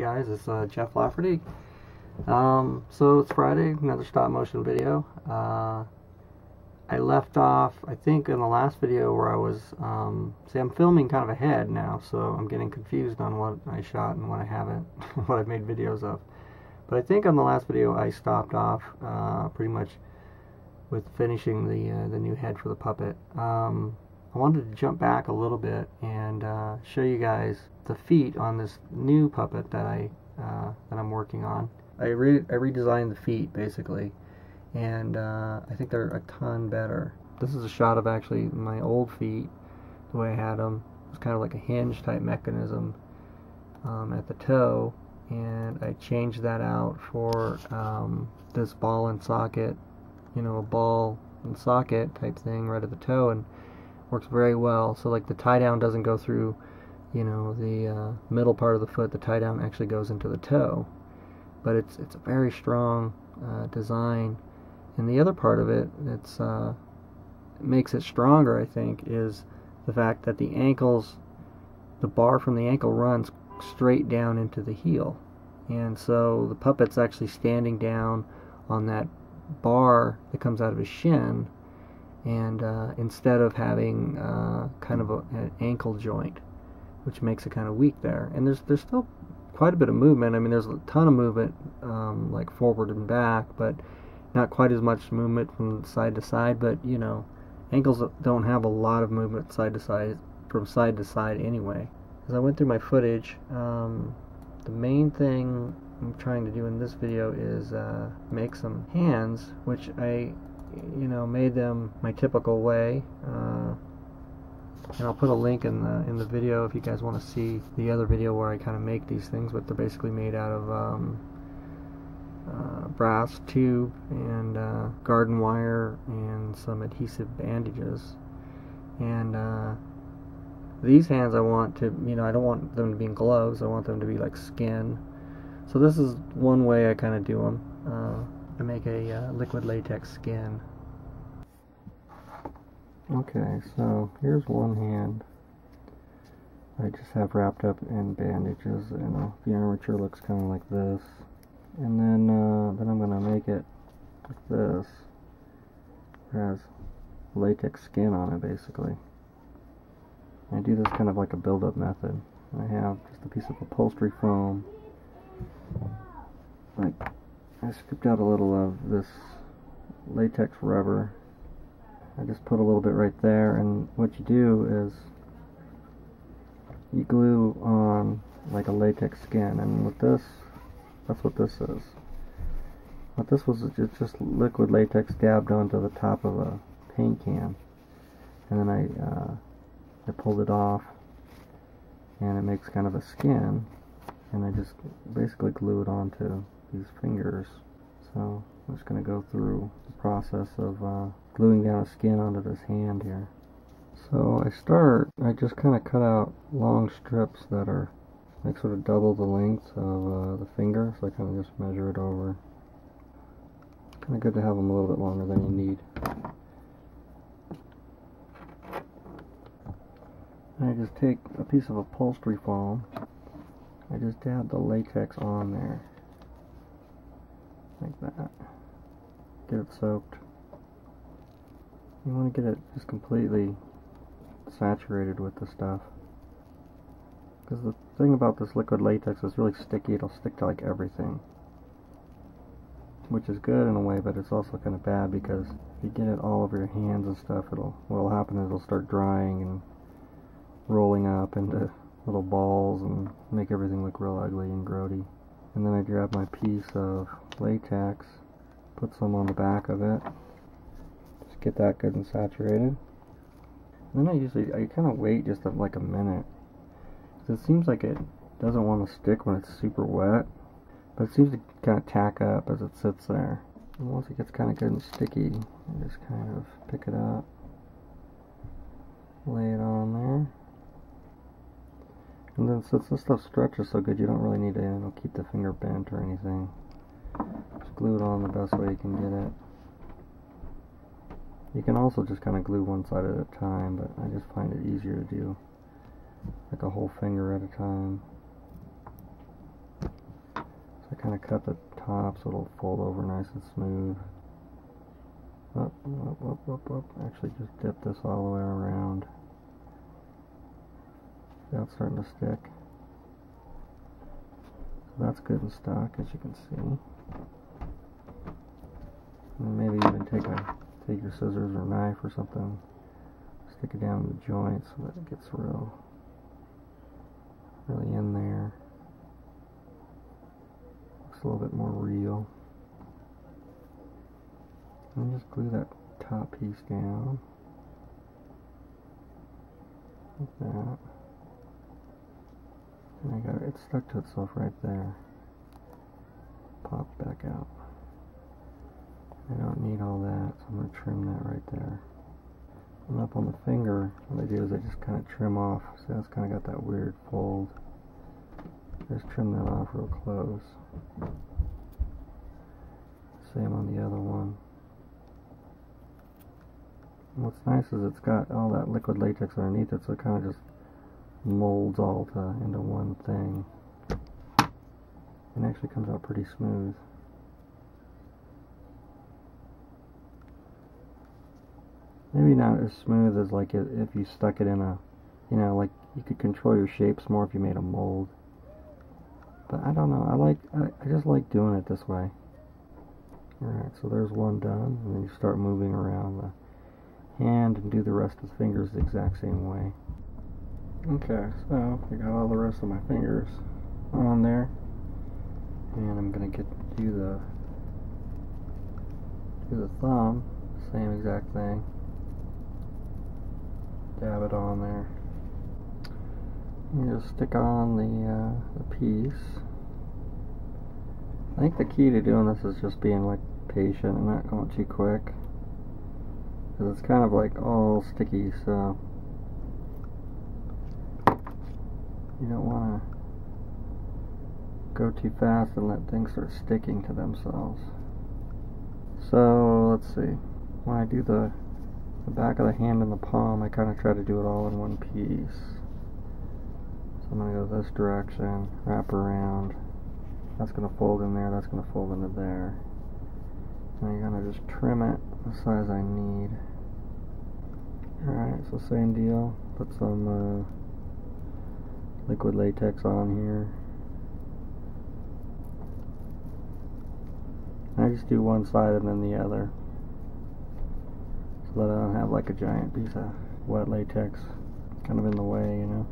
guys, it's uh, Jeff Lafferty. Um, so it's Friday, another stop motion video. Uh, I left off, I think, in the last video where I was, um, see, I'm filming kind of ahead now, so I'm getting confused on what I shot and what I haven't, what I've made videos of. But I think on the last video I stopped off uh, pretty much with finishing the uh, the new head for the puppet. Um, I wanted to jump back a little bit and uh, show you guys the feet on this new puppet that I uh, that I'm working on. I re I redesigned the feet basically, and uh, I think they're a ton better. This is a shot of actually my old feet, the way I had them. It's kind of like a hinge type mechanism um, at the toe, and I changed that out for um, this ball and socket, you know, a ball and socket type thing right at the toe, and works very well. So like the tie down doesn't go through, you know, the uh, middle part of the foot. The tie down actually goes into the toe, but it's it's a very strong uh, design. And the other part of it that's uh, makes it stronger, I think, is the fact that the ankles, the bar from the ankle runs straight down into the heel, and so the puppet's actually standing down on that bar that comes out of his shin and uh, instead of having uh, kind of a, an ankle joint, which makes it kind of weak there. And there's there's still quite a bit of movement. I mean, there's a ton of movement, um, like forward and back, but not quite as much movement from side to side. But you know, ankles don't have a lot of movement side to side from side to side anyway. As I went through my footage, um, the main thing I'm trying to do in this video is uh, make some hands, which I you know, made them my typical way. Uh, and I'll put a link in the in the video if you guys want to see the other video where I kind of make these things, but they're basically made out of um, uh, brass tube and uh, garden wire and some adhesive bandages. And uh, these hands I want to, you know, I don't want them to be in gloves. I want them to be like skin. So this is one way I kind of do them. To make a uh, liquid latex skin. Okay, so here's one hand. I just have wrapped up in bandages, and uh, the armature looks kind of like this. And then, uh, then I'm going to make it like this. It has latex skin on it, basically. I do this kind of like a build-up method. I have just a piece of upholstery foam, like I scooped out a little of this latex rubber. I just put a little bit right there and what you do is you glue on like a latex skin and with this that's what this is. What this was just, just liquid latex dabbed onto the top of a paint can and then I uh, I pulled it off and it makes kind of a skin and I just basically glue it onto these fingers. So I'm just going to go through the process of uh, gluing down a skin onto this hand here. So I start, I just kind of cut out long strips that are like sort of double the length of uh, the finger, so I kind of just measure it over. It's kind of good to have them a little bit longer than you need. I just take a piece of upholstery foam, I just dab the latex on there like that. Get it soaked. You want to get it just completely saturated with the stuff. Because the thing about this liquid latex is really sticky, it'll stick to like everything. Which is good in a way, but it's also kind of bad because if you get it all over your hands and stuff, it'll what'll happen is it'll start drying and rolling up into little balls and make everything look real ugly and grody. And then I grab my piece of latex, put some on the back of it, just get that good and saturated. And then I usually, I kind of wait just like a minute. It seems like it doesn't want to stick when it's super wet, but it seems to kind of tack up as it sits there. And once it gets kind of good and sticky, I just kind of pick it up, lay it on there. And then since this stuff stretches so good, you don't really need to you know, keep the finger bent or anything. Just glue it on the best way you can get it. You can also just kind of glue one side at a time, but I just find it easier to do like a whole finger at a time. So I kind of cut the top so it'll fold over nice and smooth. Up, up, up, up, up. Actually, just dip this all the way around. That's starting to stick? So that's good and stuck, as you can see. Maybe even take a take your scissors or knife or something, stick it down the joint so that it gets real, really in there. Looks a little bit more real. And just glue that top piece down. Like that. And I got it, it's stuck to itself right there. Pop back out. I don't need all that, so I'm going to trim that right there. And up on the finger, what I do is I just kind of trim off. See, that's kind of got that weird fold. Just trim that off real close. Same on the other one. And what's nice is it's got all that liquid latex underneath it, so it kind of just molds all to, into one thing. And actually comes out pretty smooth. Maybe not as smooth as like if you stuck it in a, you know, like you could control your shapes more if you made a mold. But I don't know, I like, I, I just like doing it this way. Alright, so there's one done, and then you start moving around the hand and do the rest of the fingers the exact same way. Okay, so I got all the rest of my fingers on there, and I'm gonna get do the do the thumb, same exact thing dab it on there. You just stick on the, uh, the piece. I think the key to doing this is just being like patient and not going too quick. Because it's kind of like all sticky, so you don't want to go too fast and let things start sticking to themselves. So let's see. When I do the the back of the hand and the palm, I kind of try to do it all in one piece. So I'm going to go this direction, wrap around. That's going to fold in there, that's going to fold into there. And I'm going to just trim it the size I need. Alright, so same deal. Put some uh, liquid latex on here. I just do one side and then the other so that I don't have like a giant piece of wet latex kind of in the way, you know.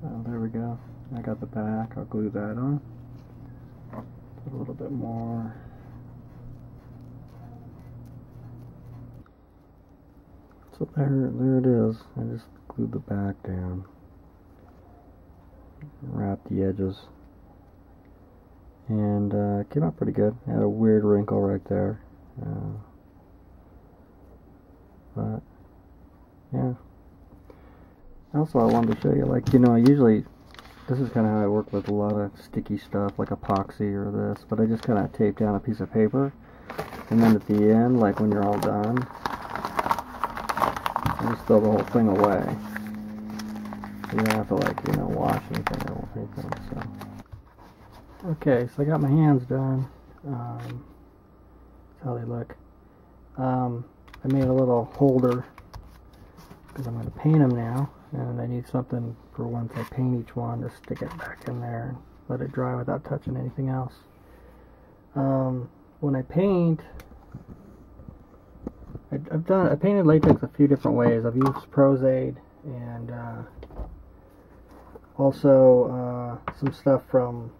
So there we go. I got the back. I'll glue that on. Put a little bit more. So there, there it is. I just glued the back down. Wrapped the edges. And uh, came out pretty good. Had a weird wrinkle right there. Uh, but, yeah. Also, I wanted to show you, like, you know, I usually, this is kind of how I work with a lot of sticky stuff, like epoxy or this, but I just kind of tape down a piece of paper, and then at the end, like when you're all done, and just throw the whole thing away. You don't have to like, you know, wash anything or anything, so. Okay, so I got my hands done. Um, that's how they look. Um, I made a little holder because I'm going to paint them now and I need something for once I paint each one to stick it back in there and let it dry without touching anything else. Um, when I paint, I've done I painted latex a few different ways. I've used Pros-Aide and uh, also uh, some stuff from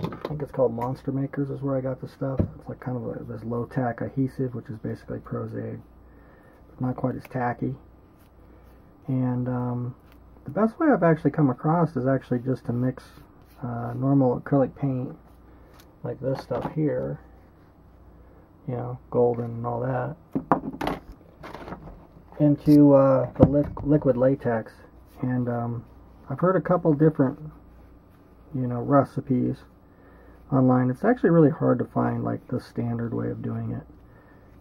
I think it's called Monster Makers is where I got the stuff. It's like kind of a, this low tack adhesive, which is basically Pros-Aide. Not quite as tacky. And um, the best way I've actually come across is actually just to mix uh, normal acrylic paint like this stuff here you know, golden and all that, into uh, the li liquid latex. And um, I've heard a couple different, you know, recipes. online. It's actually really hard to find like the standard way of doing it.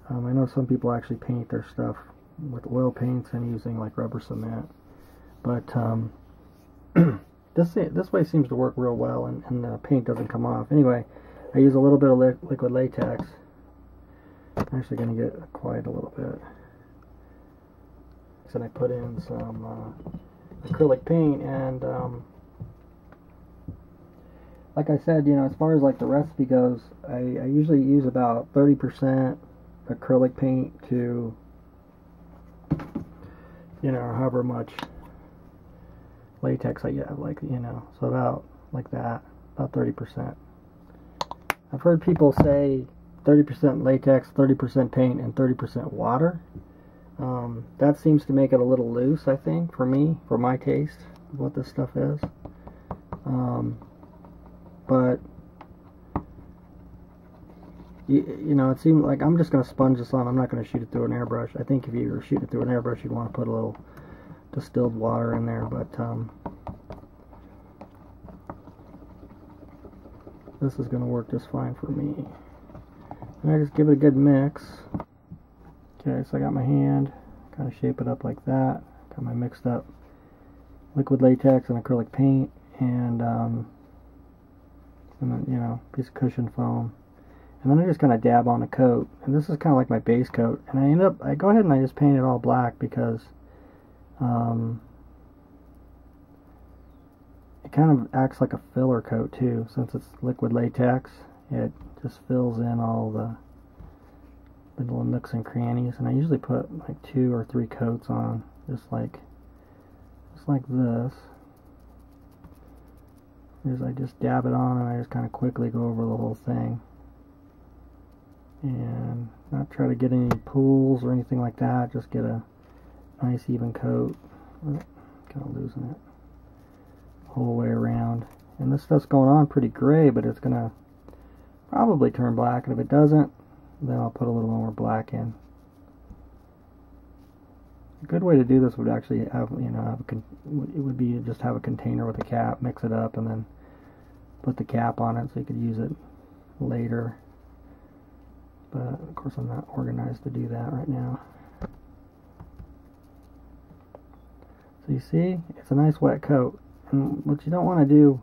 Um, I know some people actually paint their stuff with oil paints and using like rubber cement, but um, this this way seems to work real well, and, and the paint doesn't come off. Anyway, I use a little bit of li liquid latex. I'm actually going to get quiet a little bit. So I put in some uh, acrylic paint and um, like I said, you know, as far as like the recipe goes, I, I usually use about 30% acrylic paint to, you know, however much latex I get, like, you know, so about like that, about 30%. I've heard people say 30% latex, 30% paint, and 30% water. Um, that seems to make it a little loose, I think, for me, for my taste, what this stuff is. Um, but you, you know, it seemed like I'm just going to sponge this on. I'm not going to shoot it through an airbrush. I think if you were shooting it through an airbrush, you'd want to put a little distilled water in there, but um, this is going to work just fine for me. And I just give it a good mix. Okay, so I got my hand, kind of shape it up like that. Got my mixed up liquid latex and acrylic paint, and um, and then, you know, piece of cushion foam. And then I just kind of dab on a coat. And this is kind of like my base coat. And I end up, I go ahead and I just paint it all black because um, it kind of acts like a filler coat too. Since it's liquid latex, it just fills in all the little nooks and crannies. And I usually put like two or three coats on, just like, just like this. Is I just dab it on and I just kind of quickly go over the whole thing. And not try to get any pools or anything like that just get a nice even coat. Oh, kind of losing it. Whole way around. And this stuff's going on pretty gray but it's gonna probably turn black and if it doesn't then I'll put a little more black in a good way to do this would actually have, you know, have it would be just have a container with a cap, mix it up, and then put the cap on it so you could use it later. But of course I'm not organized to do that right now. So you see, it's a nice wet coat. And what you don't want to do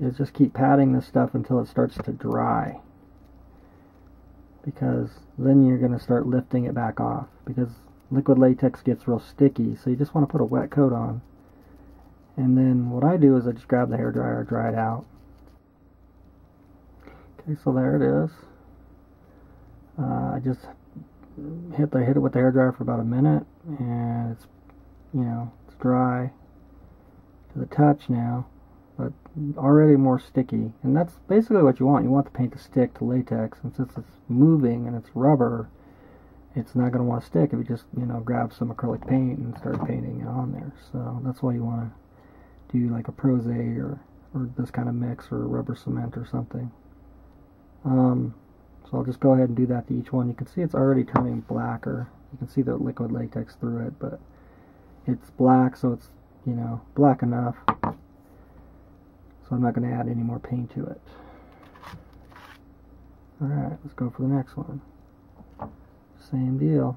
is just keep patting this stuff until it starts to dry. Because then you're going to start lifting it back off. Because liquid latex gets real sticky, so you just want to put a wet coat on. And then what I do is I just grab the hair dryer, dry it out. Okay, so there it is. Uh, I just hit the hit it with the hair dryer for about a minute, and it's you know it's dry to the touch now, already more sticky. And that's basically what you want. You want the paint to stick to latex, and since it's moving and it's rubber, it's not going to want to stick if you just you know grab some acrylic paint and start painting it on there. So that's why you want to do like a prose or, or this kind of mix or rubber cement or something. Um, so I'll just go ahead and do that to each one. You can see it's already turning blacker. You can see the liquid latex through it, but it's black, so it's, you know, black enough. So I'm not going to add any more paint to it. Alright, let's go for the next one. Same deal.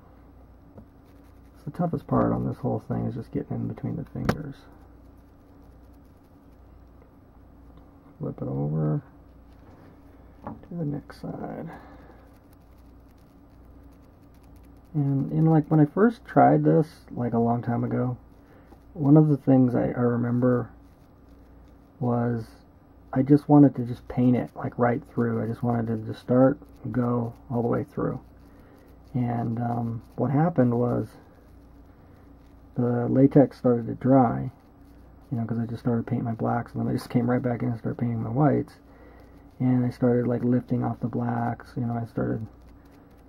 It's the toughest part on this whole thing is just getting in between the fingers. flip it over to the next side. And, you know, like when I first tried this, like a long time ago, one of the things I, I remember was I just wanted to just paint it like right through. I just wanted to just start and go all the way through. And um, what happened was the latex started to dry you know, because I just started painting my blacks, and then I just came right back in and started painting my whites, and I started like lifting off the blacks, you know, I started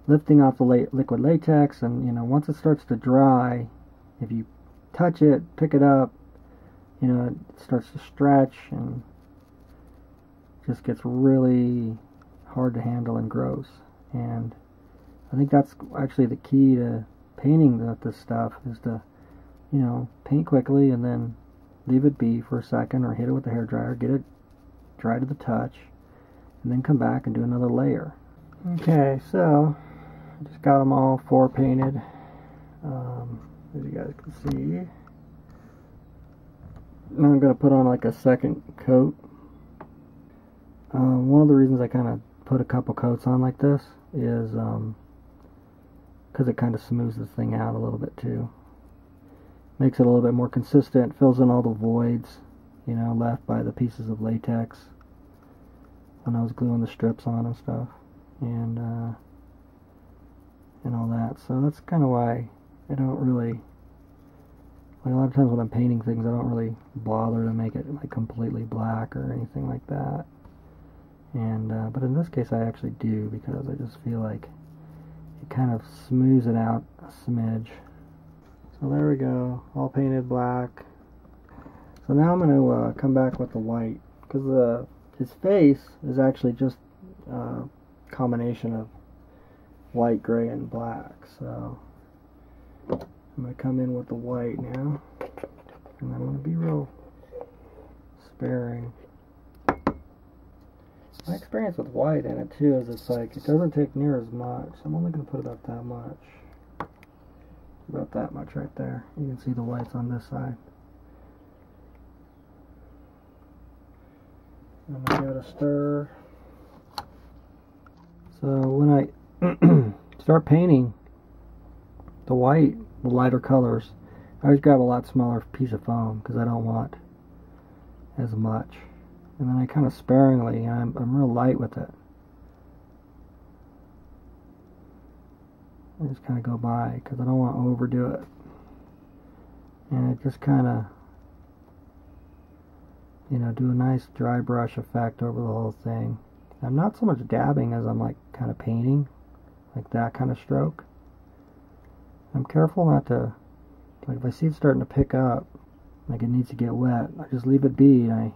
lifting off the la liquid latex, and you know, once it starts to dry, if you touch it, pick it up, you know, it starts to stretch and just gets really hard to handle and gross, and I think that's actually the key to painting the, this stuff is to, you know, paint quickly and then leave it be for a second or hit it with a hair dryer, get it dry to the touch, and then come back and do another layer. Okay, so I just got them all four painted. Um, as you guys can see. Now I'm going to put on like a second coat. Um, one of the reasons I kind of put a couple coats on like this is because um, it kind of smooths this thing out a little bit too. Makes it a little bit more consistent, fills in all the voids, you know, left by the pieces of latex when I was gluing the strips on and stuff, and uh, and all that. So that's kind of why I don't really like a lot of times when I'm painting things, I don't really bother to make it like completely black or anything like that. And uh, but in this case, I actually do because I just feel like it kind of smooths it out a smidge. So there we go, all painted black. So now I'm going to uh, come back with the white because the his face is actually just a uh, combination of white, gray, and black. So I'm going to come in with the white now. And I'm going to be real sparing. My experience with white in it too is it's like it doesn't take near as much. I'm only going to put about that much. About that much right there. You can see the whites on this side. I'm going to give it a stir. So when I start painting the white the lighter colors. I always grab a lot smaller piece of foam because I don't want as much. And then I kind of sparingly, I'm, I'm real light with it. I just kind of go by because I don't want to overdo it. And it just kind of, you know, do a nice dry brush effect over the whole thing. I'm not so much dabbing as I'm like kind of painting, like that kind of stroke. I'm careful not to, like if I see it starting to pick up, like it needs to get wet, I just leave it be and I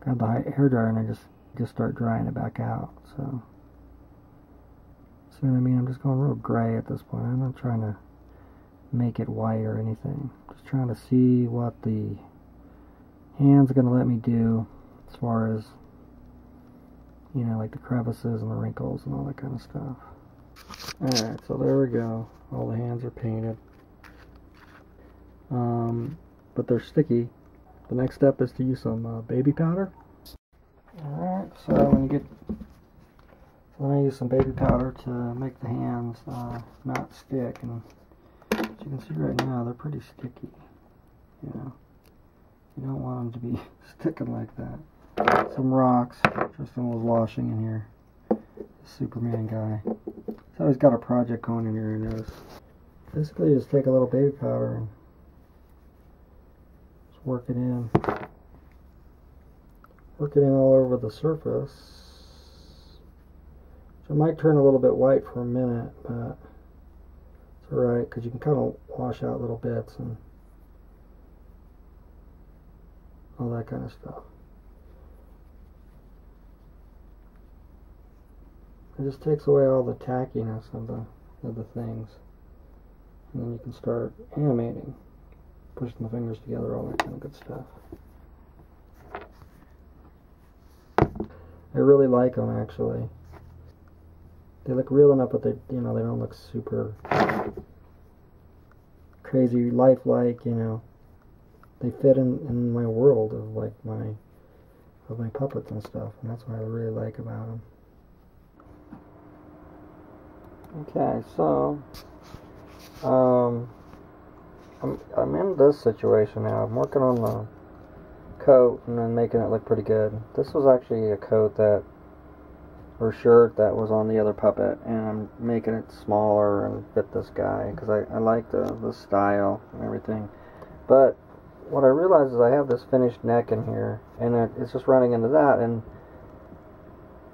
grab the hair dryer and I just, just start drying it back out, so. See what I mean? I'm just going real gray at this point. I'm not trying to make it white or anything. Just trying to see what the hand's are going to let me do as far as, you know, like the crevices and the wrinkles and all that kind of stuff. Alright, so there we go. All the hands are painted. Um, but they're sticky. The next step is to use some uh, baby powder. Alright, so when you get... So then I use some baby powder to make the hands uh, not stick. And as you can see right now, they're pretty sticky. You know, you don't want them to be sticking like that. Some rocks. Tristan was washing in here. Superman guy. So he's got a project going in here, he knows. Basically, just take a little baby powder and just work it in. Work it in all over the surface. So it might turn a little bit white for a minute, but it's alright, because you can kind of wash out little bits and all that kind of stuff. It just takes away all the tackiness of the of the things. And then you can start animating, pushing the fingers together, all that kind of good stuff. I really like them actually. They look real enough, but they you know they don't look super crazy lifelike. You know, they fit in in my world of like my of my puppets and stuff, and that's what I really like about them. Okay, so um, I'm I'm in this situation now. I'm working on the coat and then making it look pretty good. This was actually a coat that or shirt that was on the other puppet, and I'm making it smaller and fit this guy because I I like the the style and everything. But what I realize is I have this finished neck in here, and it, it's just running into that, and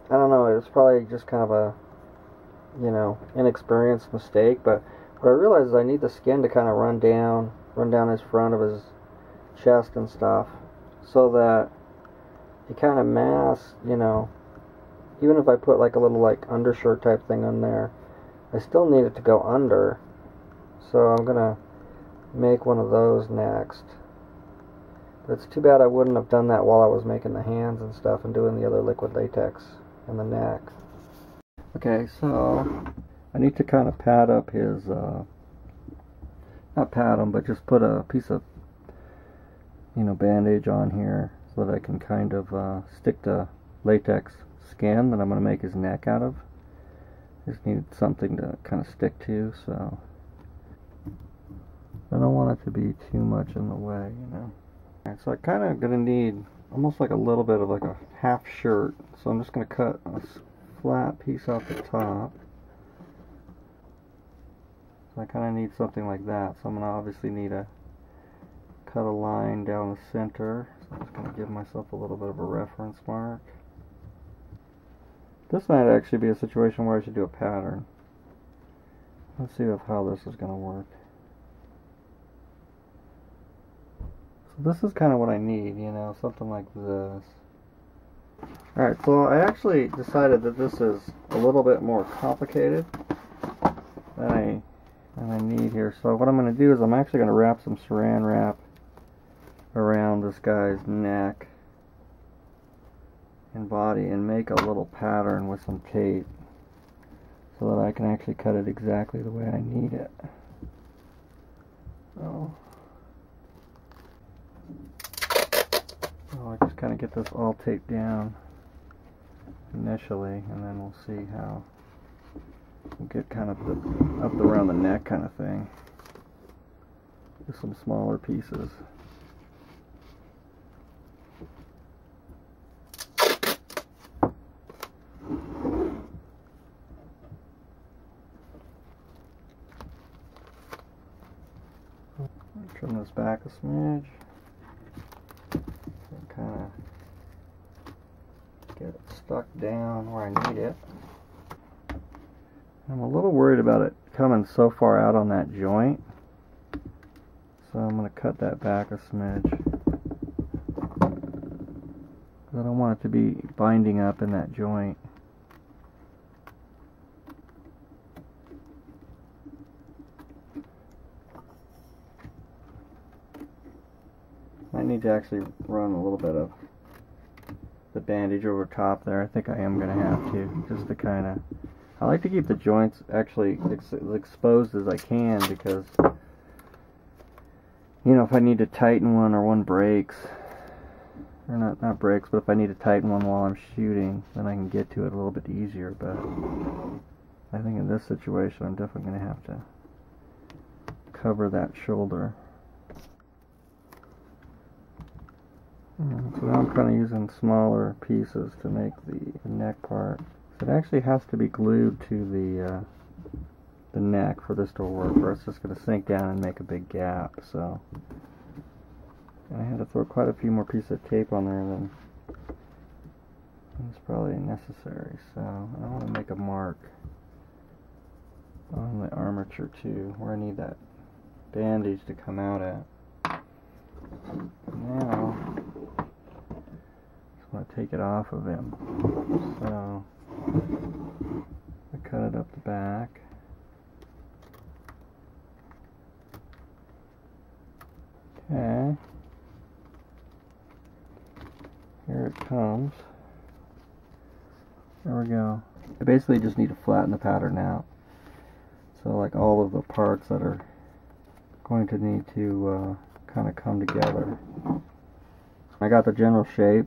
I don't know. It's probably just kind of a you know, inexperienced mistake, but what I realized is I need the skin to kind of run down, run down his front of his chest and stuff, so that it kind of masks, you know, even if I put like a little like undershirt type thing on there, I still need it to go under. So I'm gonna make one of those next. It's too bad I wouldn't have done that while I was making the hands and stuff and doing the other liquid latex and the neck. Okay, so I need to kind of pad up his, uh, not pad him, but just put a piece of, you know, bandage on here so that I can kind of uh, stick the latex skin that I'm going to make his neck out of. Just need something to kind of stick to, so I don't want it to be too much in the way, you know. Alright, so I kind of going to need almost like a little bit of like a half shirt. So I'm just going to cut a flat piece off the top. So I kind of need something like that. So I'm going to obviously need to cut a line down the center. So I'm just going to give myself a little bit of a reference mark. This might actually be a situation where I should do a pattern. Let's see if how this is going to work. So this is kind of what I need, you know, something like this. Alright, so I actually decided that this is a little bit more complicated than I, than I need here. So what I'm going to do is I'm actually going to wrap some saran wrap around this guy's neck and body and make a little pattern with some tape so that I can actually cut it exactly the way I need it. So, I'll just kind of get this all taped down initially and then we'll see how we'll get kind of the, up around the neck kind of thing with some smaller pieces. Trim this back a smidge. Kind of get it stuck down where I need it. I'm a little worried about it coming so far out on that joint. So I'm going to cut that back a smidge. I don't want it to be binding up in that joint. I need to actually run a little bit of the bandage over top there. I think I am going to have to, just to kind of... I like to keep the joints actually ex exposed as I can because, you know, if I need to tighten one or one breaks, or not, not breaks, but if I need to tighten one while I'm shooting, then I can get to it a little bit easier, but I think in this situation I'm definitely going to have to cover that shoulder. So now I'm kind of using smaller pieces to make the, neck part. So it actually has to be glued to the uh, the neck for this to work, or it's just going to sink down and make a big gap. So and I had to throw quite a few more pieces of tape on there than it's probably necessary. So I want to make a mark on the armature too, where I need that bandage to come out at. Now, just want to take it off of him. So, I cut it up the back. Okay. Here it comes. There we go. I basically just need to flatten the pattern out. So like all of the parts that are going to need to uh, kind of come together. I got the general shape.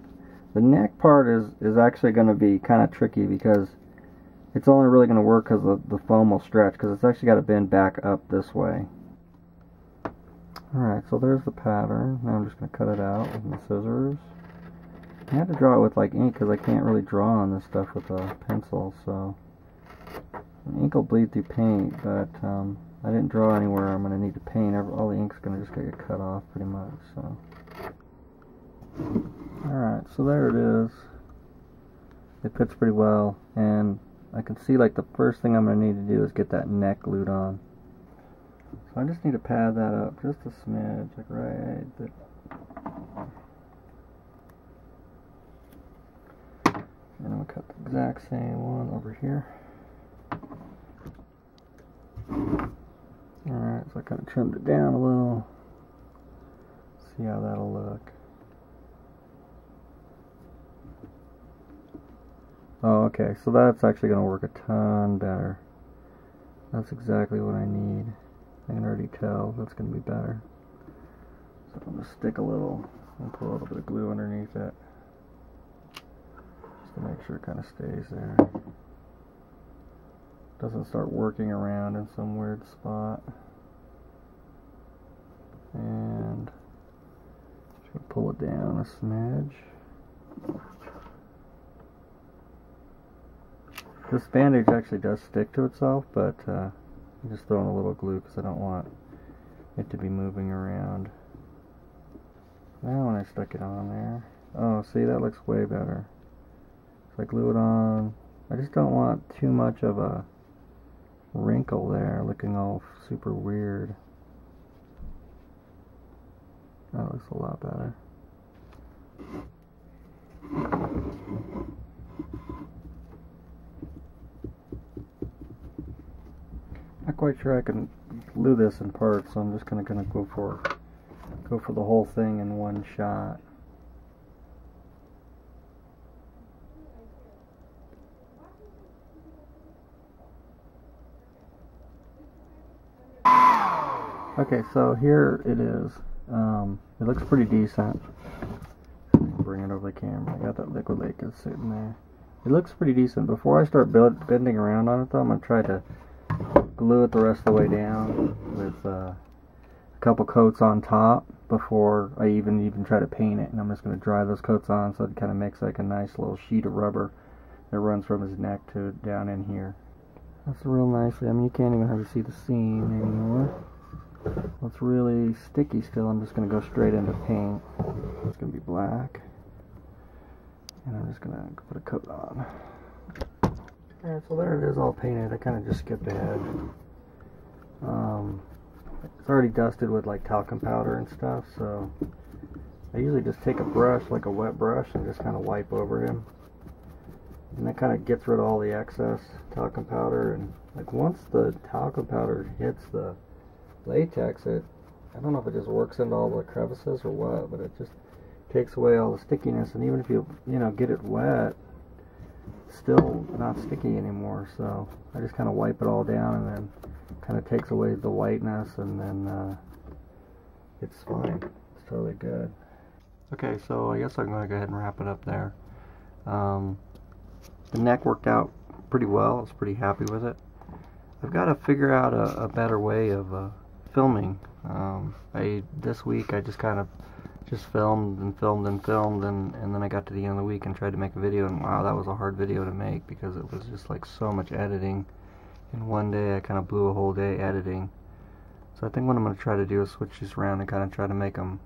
The neck part is, is actually going to be kind of tricky because it's only really going to work because the, the foam will stretch because it's actually got to bend back up this way. Alright, so there's the pattern. Now I'm just going to cut it out with my scissors. I had to draw it with like ink because I can't really draw on this stuff with a pencil, so ink will bleed through paint, but um, I didn't draw anywhere I'm going to need to paint. All the ink's going to just get cut off pretty much. So, Alright, so there it is. It fits pretty well. And I can see like the first thing I'm going to need to do is get that neck glued on. So I just need to pad that up just a smidge, like right there. And I'm going to cut the exact same one over here. Alright, so I kind of trimmed it down a little. See how that'll look. Oh, okay, so that's actually going to work a ton better. That's exactly what I need. I can already tell that's going to be better. So I'm going to stick a little and put a little bit of glue underneath it. Just to make sure it kind of stays there. Doesn't start working around in some weird spot. And just pull it down a smidge. This bandage actually does stick to itself, but uh, I'm just throwing a little glue because I don't want it to be moving around. Now when I stuck it on there, oh see that looks way better. So I glue it on. I just don't want too much of a wrinkle there looking all super weird. That looks a lot better. Not quite sure I can glue this in parts, so I'm just gonna gonna go for go for the whole thing in one shot. Okay, so here it is. Um, it looks pretty decent. Bring it over the camera. I got that liquid latex sitting there. It looks pretty decent. Before I start bending around on it though, I'm going to try to glue it the rest of the way down with uh, a couple coats on top before I even even try to paint it. And I'm just going to dry those coats on so it kind of makes like a nice little sheet of rubber that runs from his neck to down in here. That's real nicely. I mean, you can't even hardly see the seam anymore. It's really sticky still. I'm just going to go straight into paint. It's going to be black. And I'm just going to put a coat on. Alright, so there it is all painted. I kind of just skipped ahead. Um, it's already dusted with like talcum powder and stuff, so I usually just take a brush, like a wet brush, and just kind of wipe over him. And that kind of gets rid of all the excess talcum powder. And like once the talcum powder hits the latex, it I don't know if it just works into all the crevices or what, but it just takes away all the stickiness. And even if you you know get it wet, still not sticky anymore. So I just kind of wipe it all down and then kind of takes away the whiteness, and then uh, it's fine. It's totally good. Okay, so I guess I'm to go ahead and wrap it up there. Um, the neck worked out pretty well. I was pretty happy with it. I've got to figure out a, a better way of uh, filming. Um, I this week I just kind of just filmed and filmed and filmed and, and then I got to the end of the week and tried to make a video and wow that was a hard video to make because it was just like so much editing in one day I kind of blew a whole day editing so I think what I'm going to try to do is switch these around and kind of try to make them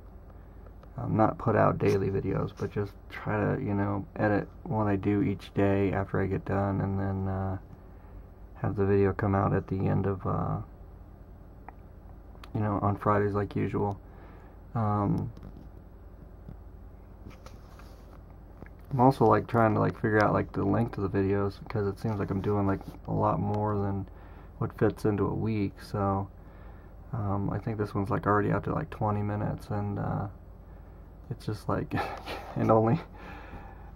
um, not put out daily videos but just try to you know edit what I do each day after I get done and then uh, have the video come out at the end of uh, you know, on Fridays like usual. Um, I'm also like trying to like figure out like the length of the videos because it seems like I'm doing like a lot more than what fits into a week. So um, I think this one's like already up to like 20 minutes, and uh, it's just like and only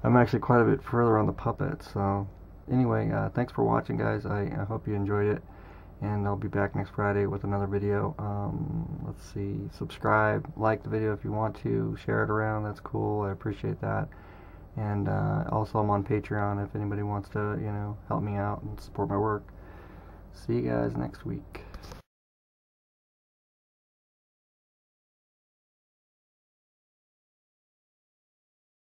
I'm actually quite a bit further on the puppet. So anyway, uh, thanks for watching, guys. I, I hope you enjoyed it and I'll be back next Friday with another video. Um, let's see, subscribe, like the video if you want to, share it around, that's cool, I appreciate that. And uh, also I'm on Patreon if anybody wants to, you know, help me out and support my work. See you guys next week.